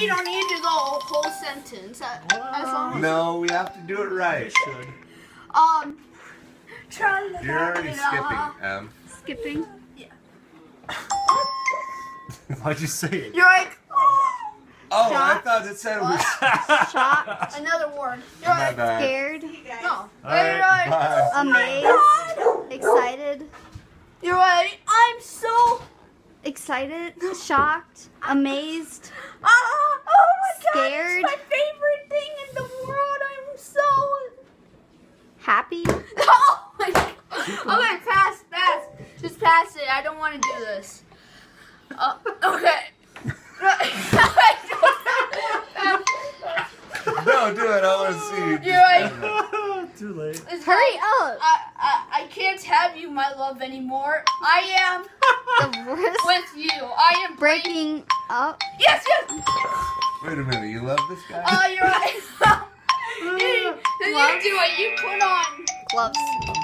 You don't need to go a whole sentence. I- As long as, No, we have to do it right. should. um, You're already skipping, Em. Skipping. Yeah. Why'd you say it? You're like, Oh, I Shot. thought it said it was. Shocked. another word. You're My like, bad. Scared. no. Alright, You're like, Bye. Amazed. Excited. you're like, I'm so, Excited. Shocked. Amazed. ah, oh my Scared. god, it's my favorite thing in the world. I'm so, Happy. oh my god. Okay, pass, pass. Just pass it. I don't want to do this. Uh, okay. No, do it. I want to see you. You're like, Too late. it's Hurry like, up. I, I, I can't have you, my love, anymore. I am The worst. with you. I am Breaking up. Yes, yes. Wait a minute. You love this guy? Oh, you're right. Do it. You put on. Gloves.